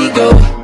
we go.